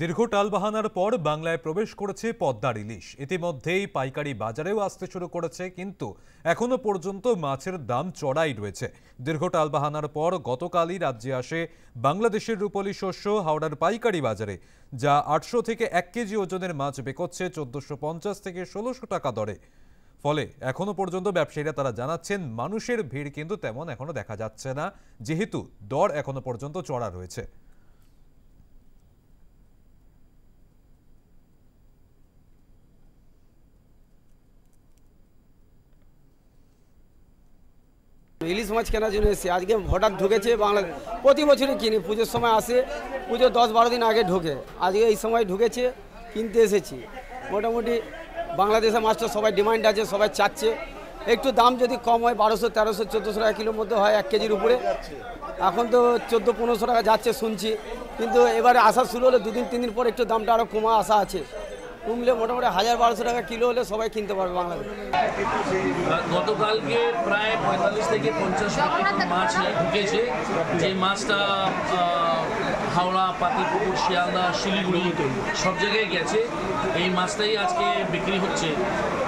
দীর্ঘ টালবাহানার পর বাংলায় প্রবেশ করেছে পদ্মার ইলিশ। ইতিমধ্যেই পাইকারি বাজারেও আসতে শুরু করেছে, কিন্তু এখনও পর্যন্ত মাছের দাম চড়াই রয়েছে। দীর্ঘ টালবাহানার পর গতকালই রাজ্যে আসে বাংলাদেশের রূপলী শস্য হাওড়ার পাইকারি বাজারে, যা আটশো থেকে এক কেজি ওজনের মাছ বেকোচ্ছে চোদ্দশো পঞ্চাশ থেকে ষোলোশো টাকা দরে। ফলে এখনও পর্যন্ত ব্যবসায়ীরা তারা জানাচ্ছেন, মানুষের ভিড় কিন্তু তেমন এখনও দেখা যাচ্ছে না, যেহেতু দর এখনও পর্যন্ত চড়া রয়েছে। ইলিশ মাছ কেনার জন্য এসেছি। আজকে হঠাৎ ঢুকেছে বাংলা, প্রতি বছরই কিনি, পুজোর সময় আসে, পুজো দশ বারো দিন আগে ঢোকে। আজকে এই সময় ঢুকেছে, কিনতে এসেছি। মোটামুটি বাংলাদেশের মাছটা সবাই ডিমান্ড আছে, সবাই চাচ্ছে। একটু দাম যদি কম হয়, বারোশো, তেরোশো, চোদ্দোশো টাকা কিলোর মধ্যে হয় এক কেজির উপরে। এখন তো চোদ্দ, পনেরোশো টাকা যাচ্ছে শুনছি। কিন্তু এবারে আসা শুরু হলে দুদিন তিন দিন পর একটু দামটা আরও কমা আসা আছে। কমলে মোটামুটি হাজার বারোশো টাকা কিলো হলে সবাই কিনতে পারবে বাংলাদেশ। গতকালকে প্রায় পঁয়তাল্লিশ থেকে পঞ্চাশ মাছ ঢুকেছে। যে মাছটা হাওড়া, পাতিপুকুর, শিয়ালদা, শিলিগুড়ি সব জায়গায় গেছে। এই মাছটাই আজকে বিক্রি হচ্ছে।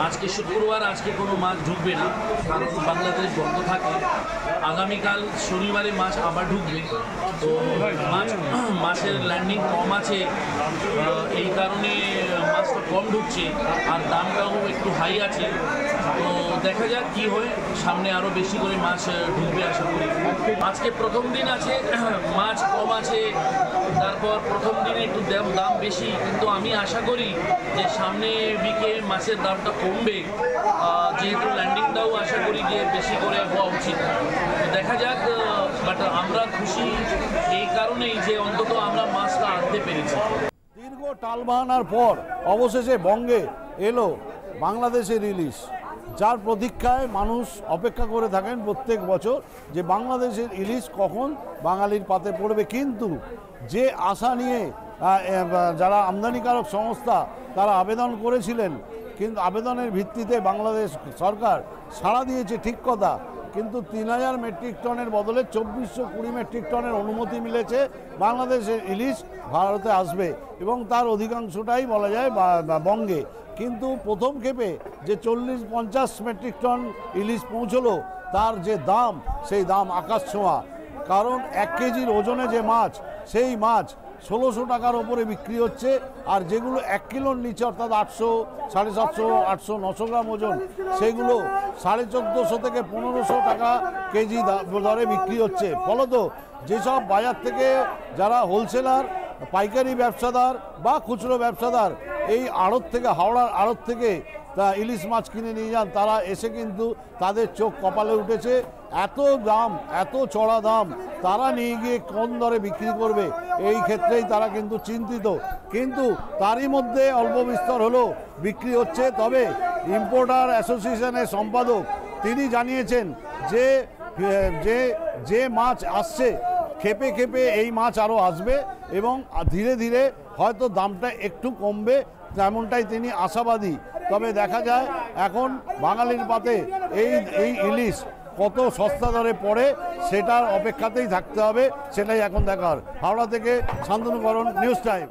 আজকে শুক্রবার, আজকে কোনো মাছ ঢুকবে না, কারণ বাংলাদেশ বন্ধ থাকে। আগামীকাল শনিবারে মাছ আবার ঢুকবে। তো মাছ, মাছের ল্যান্ডিং কম আছে। এই কারণে মাছটা কম ঢুকছে, আর দামটাও একটু হাই আছে। তো দেখা যাক কি হয়, সামনে আরও বেশি করে মাছ ঢুকবে আশা করি। আজকে প্রথম দিন আছে, মাছ কম আছে তারপর প্রথম দিনে একটু দাম বেশি, কিন্তু আমি আশা করি যে সামনে উইকে মাছের দামটা কমবে। যেহেতু ল্যান্ডিংটাও আশা করি যে বেশি করে হওয়া উচিত। দেখা যাক বাট আমরা খুশি এই কারণেই যে অন্তত আমরা মাছটা আনতে পেরেছি। দীর্ঘ টালবাহানার পর অবশেষে বঙ্গে এলো বাংলাদেশের ইলিশ। যার প্রতীক্ষায় মানুষ অপেক্ষা করে থাকেন প্রত্যেক বছর যে বাংলাদেশের ইলিশ কখন বাঙালির পাতে পড়বে। কিন্তু যে আশা নিয়ে যারা আমদানিকারক সংস্থা, তারা আবেদন করেছিলেন, কিন্তু আবেদনের ভিত্তিতে বাংলাদেশ সরকার সাড়া দিয়েছে ঠিক কথা। কিন্তু তিন হাজার মেট্রিক টনের বদলে চব্বিশশো কুড়ি মেট্রিক টনের অনুমতি মিলেছে। বাংলাদেশের ইলিশ ভারতে আসবে এবং তার অধিকাংশটাই বলা যায় বঙ্গে। কিন্তু প্রথম ক্ষেপে যে চল্লিশ পঞ্চাশ মেট্রিক টন ইলিশ পৌঁছলো, তার যে দাম, সেই দাম আকাশ ছোঁয়া। কারণ এক কেজির ওজনে যে মাছ, সেই মাছ ষোলোশো টাকার ওপরে বিক্রি হচ্ছে, আর যেগুলো এক কিলোর নিচে, অর্থাৎ আটশো, সাড়ে সাতশো, আটশো, নশো গ্রাম ওজন, সেগুলো সাড়ে চোদ্দোশো থেকে পনেরোশো টাকা কেজি দরে বিক্রি হচ্ছে। ফলত যেসব বাজার থেকে যারা হোলসেলার, পাইকারি ব্যবসাদার বা খুচরো ব্যবসাদার, এই আড়ত থেকে, হাওড়ার আড়ত থেকে তা ইলিশ মাছ কিনে নিয়ে যান, তারা এসে কিন্তু তাদের চোখ কপালে উঠেছে। এত দাম, এত চড়া দাম, তারা নিয়ে গিয়ে কোন দরে বিক্রি করবে? এই ক্ষেত্রেই তারা কিন্তু চিন্তিত। কিন্তু তারই মধ্যে অল্প বিস্তর হলেও বিক্রি হচ্ছে। তবে ইম্পোর্টার অ্যাসোসিয়েশনের সম্পাদক, তিনি জানিয়েছেন যে যে যে মাছ আসছে, খেপে খেপে এই মাছ আরও আসবে এবং ধীরে ধীরে হয়তো দামটা একটু কমবে, তেমনটাই তিনি আশাবাদী। তবে দেখা যায় এখন বাঙালির পাতে এই এই ইলিশ কত সস্তা দরে পড়ে সেটার অপেক্ষাতেই থাকতে হবে, সেটাই এখন দেখার। হাওড়া থেকে শান্তনুকরণ, নিউজ টাইম।